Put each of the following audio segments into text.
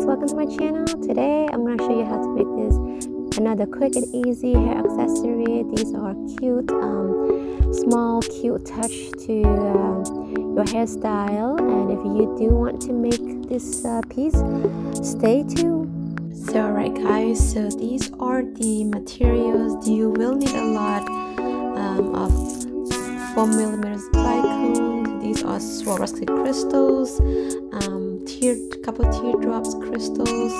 guys welcome to my channel. Today i'm going to show you how to make this another quick and easy hair accessory. These are cute um, small cute touch to uh, your hairstyle. And if you do want to make this uh, piece stay tuned. So alright guys so these are the materials. You will need a lot um, of 4 millimeters these are Swarovski crystals um, tear couple teardrops crystals.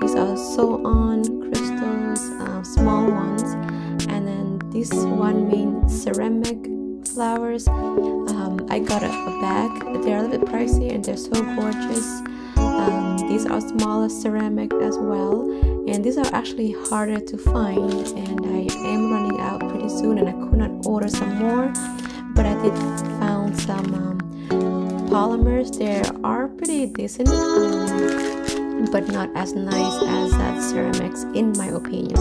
These are sew on crystals uh, small ones. And then this one main ceramic flowers um, I got a, a, bag. They're a little bit pricey and they're so gorgeous. Um, these are smaller ceramic as well. And these are actually harder to find. And I am running out pretty soon and I could not order some more but I did found some um, polymers. They are pretty decent um, but not as nice as that ceramics in my opinion.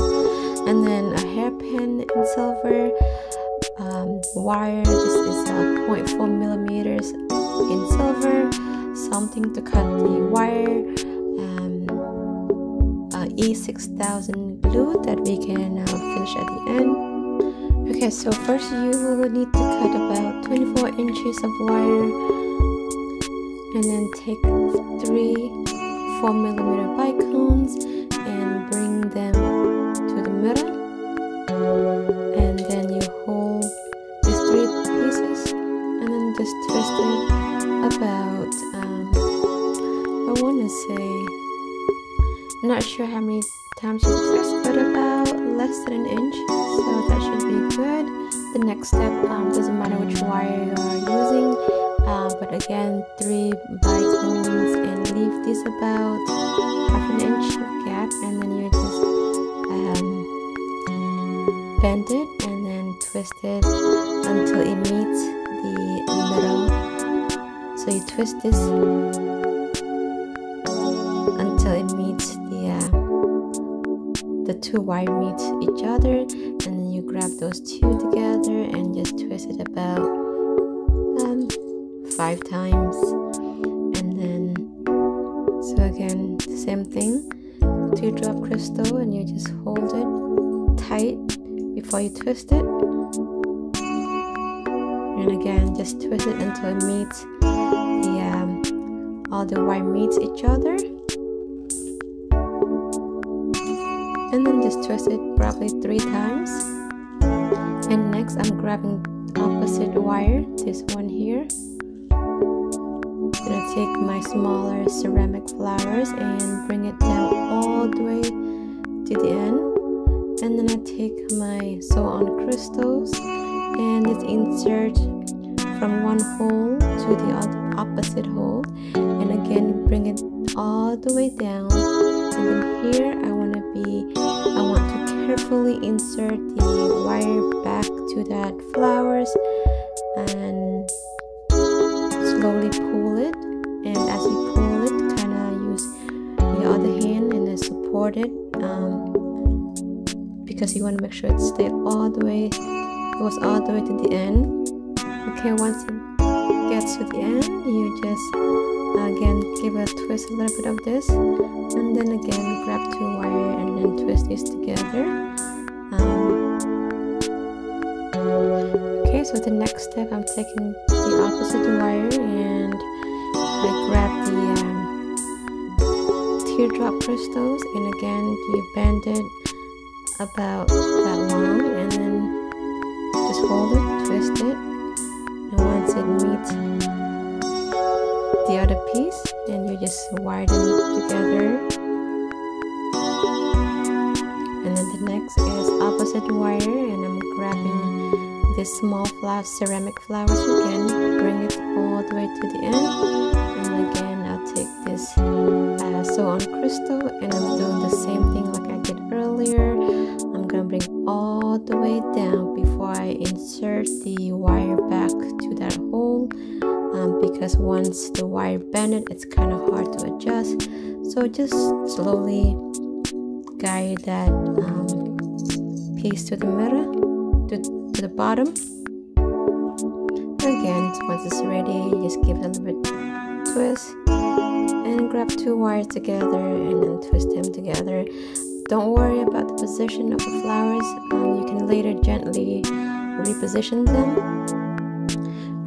And then a hairpin in silver um, wire. This is a 0.4 millimeters in silver. Something to cut the wire. Um, E6000 glue that we can uh, finish at the end okay so first you will need to cut about 24 inches of wire and then take three 4 millimeter bicones and bring them to the middle. And then you hold these three pieces and then just twist it about um, I want to say I'm not sure how many but about less than an inch so that should be good. The next step um, doesn't matter which wire you are using uh, but again three bicones and leave this about half an inch of gap and then you just um, bend it and then twist it until it meets the middle. So you twist this the two wire meet each other and then you grab those two together and just twist it about five times. And then so again same thing. Teardrop crystal and you just hold it tight before you twist it. And again just twist it until it meets the um, all the wire meets each other and then just twist it probably three times. And next I'm grabbing opposite wire this one here. Gonna take my smaller ceramic flowers and bring it down all the way to the end. And then I take my sew on crystals and just insert from one hole to the opposite hole. And again bring it all the way down. And then here I I want to carefully insert the wire back to that flowers and slowly pull it. And as you pull it kind of use the other hand and then support it um, because you want to make sure it stays all the way goes all the way to the end. Okay once it gets to the end you just again give a twist a little bit of this and then again grab two wire and then twist these together. Um, okay so the next step I'm taking the opposite wire and I grab the um, teardrop crystals and again you bend it about that long and then just hold it twist it and once it meets the other piece and you just wire them together. And then the next is opposite wire and I'm grabbing this small ceramic flowers. Again bring it all the way to the end. And again I'll take this uh, sew on crystal and I'm doing the same thing like I did earlier. I'm gonna bring all the way down before I insert the wire back to that hole um, because once the wire bended it's kind of hard to adjust. So just slowly guide that um, piece to the middle to to the bottom. Again once it's ready just give it a little bit twist and grab two wires together and then twist them together. Don't worry about the position of the flowers. Um, you can later gently reposition them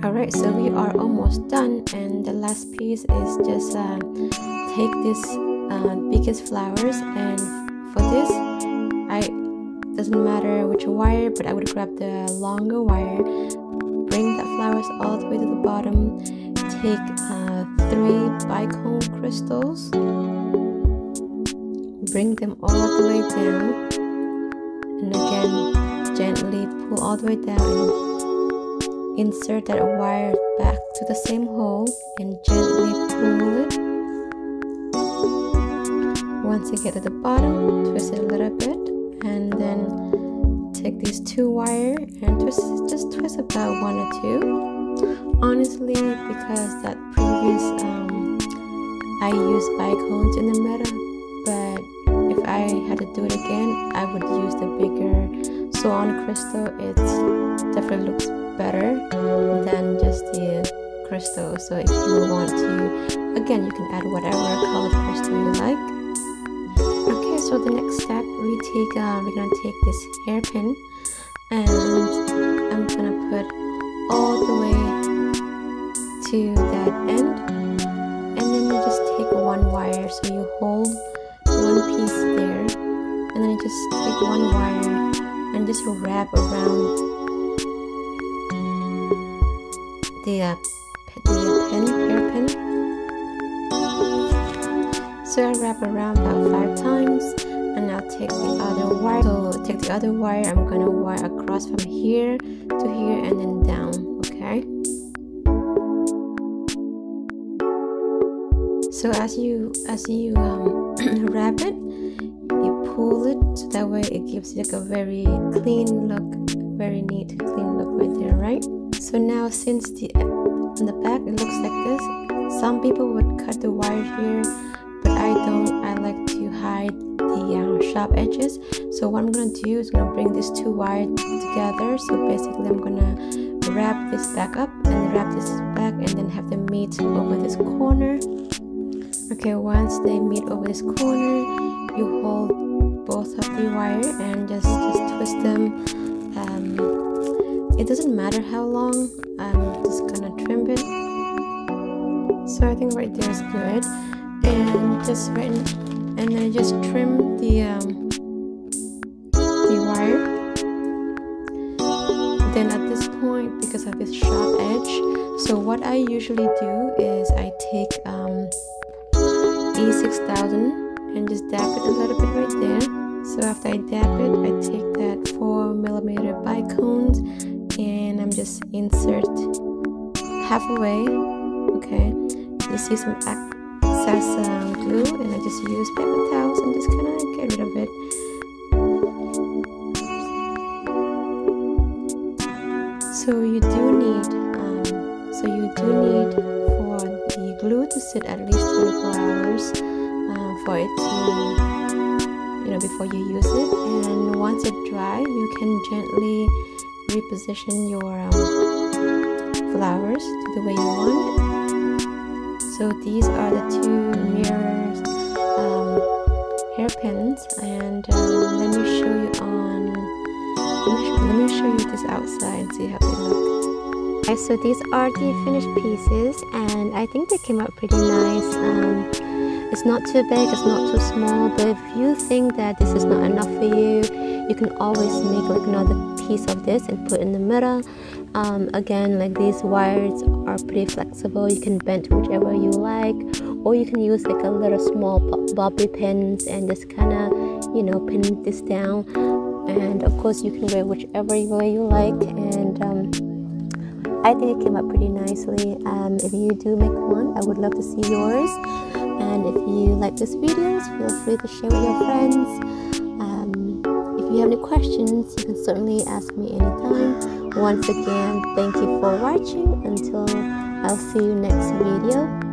alright so we are almost done and the last piece is just uh, take this uh, biggest flowers and for this I doesn't matter which wire but I would grab the longer wire. Bring the flowers all the way to the bottom. Take uh, three bicone crystals. Bring them all the way down. And again gently pull all the way down insert that wire back to the same hole and gently pull it. Once you get to the bottom twist it a little bit and then take these two wire and twist just twist about one or two. Honestly because that previous um, I used bicones in the middle but if I had to do it again I would use the bigger sew on crystal. It's definitely crystal. So if you want to again you can add whatever colored crystal you like. Okay so the next step we take uh, we're gonna take this hairpin and I'm gonna put all the way to that end. And then you just take one wire. So you hold one piece there. And then you just take one wire and just wrap around the, uh, the so I wrap around about five times and now take the other wire. So take the other wire I'm gonna wire across from here to here and then down okay? So as you as you um, wrap it you pull it so that way it gives like a very clean look very neat clean look right there right? So now since the on the back it looks like this. Some people would cut the wire here but I don't. I like to hide the uh, sharp edges. So what I'm gonna do is gonna bring these two wires together. So basically I'm gonna wrap this back up and wrap this back and then have them meet over this corner. Okay once they meet over this corner you hold both of the wire and just just twist them. Um, it doesn't matter how long I'm just gonna trim it. So I think right there is good. And just right and then just trim the um, the wire. Then at this point because of this sharp edge so what I usually do is I take um, E6000 and just dab it a little bit right there. So after I dab it I take that 4 millimeter bicones I'm just insert halfway okay? You see some excess um, glue and I just use paper towels and just kind of get rid of it. So you do need um, so you do need for the glue to sit at least 24 hours uh, for it to you know before you use it. And once it dry you can gently reposition your um, flowers to the way you want. It so these are the two mirrors um, hairpins and um, let me show you on let me show you this outside see how they look. Okay, so these are the finished pieces and I think they came out pretty nice um, it's not too big it's not too small but if you think that this is not enough for you you can always make like another piece of this and put in the middle. Um, again like these wires are pretty flexible. You can bend whichever you like or you can use like a little small bobby pins and just kind of you know pin this down. And of course you can wear whichever way you like. And um, I think it came out pretty nicely. Um, if you do make one I would love to see yours. And if you like this video, feel free to share with your friends you have any questions you can certainly ask me anytime. Once again thank you for watching. Until I'll see you next video